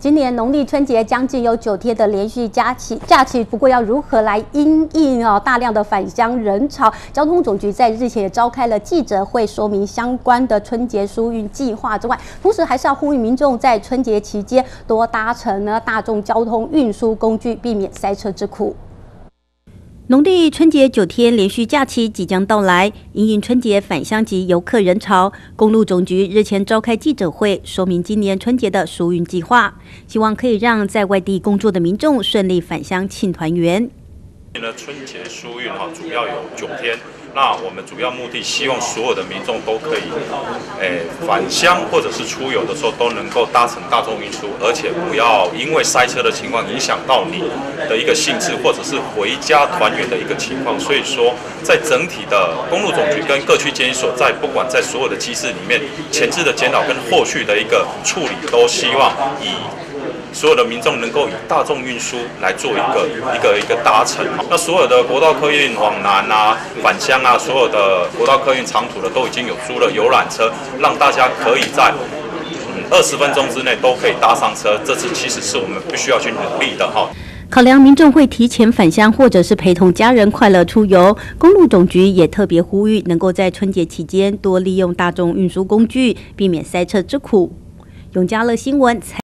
今年农历春节将近有九天的连续假期，假期不过要如何来应应哦大量的返乡人潮？交通总局在日前也召开了记者会，说明相关的春节疏运计划之外，同时还是要呼吁民众在春节期间多搭乘呢大众交通运输工具，避免塞车之苦。农历春节九天连续假期即将到来，迎迎春节返乡及游客人潮，公路总局日前召开记者会，说明今年春节的疏运计划，希望可以让在外地工作的民众顺利返乡庆团圆。今年的春节疏运哈，主要有九天。那我们主要目的，希望所有的民众都可以，诶，返乡或者是出游的时候，都能够搭乘大众运输，而且不要因为塞车的情况影响到你的一个兴致，或者是回家团圆的一个情况。所以说，在整体的公路总局跟各区检疫所在，不管在所有的机制里面，前置的检讨跟后续的一个处理，都希望以。所有的民众能够以大众运输来做一个一个一个搭乘，那所有的国道客运往南啊、返乡啊，所有的国道客运长途的都已经有租了游览车，让大家可以在二十分钟之内都可以搭上车。这次其实是我们必须要去努力的哈。考量民众会提前返乡或者是陪同家人快乐出游，公路总局也特别呼吁，能够在春节期间多利用大众运输工具，避免塞车之苦。永嘉乐新闻。